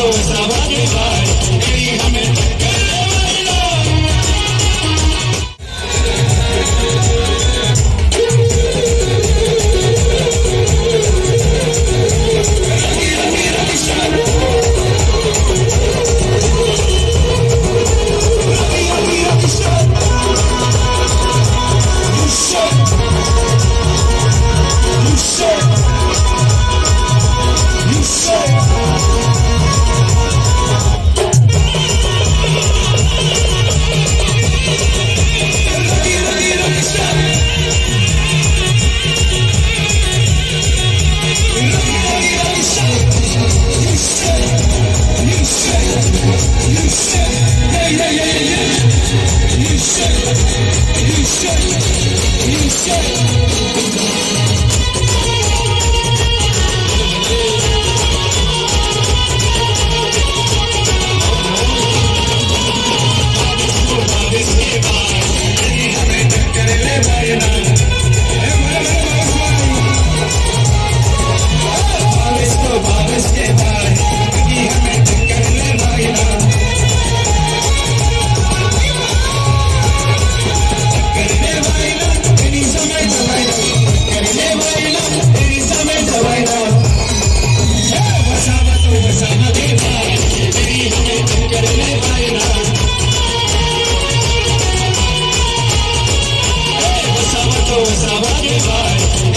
Sabadi, Sabadi, Sabadi, Sabadi, Sabadi, Sabadi, Sabadi, Sabadi, Sabadi, Hey, sabah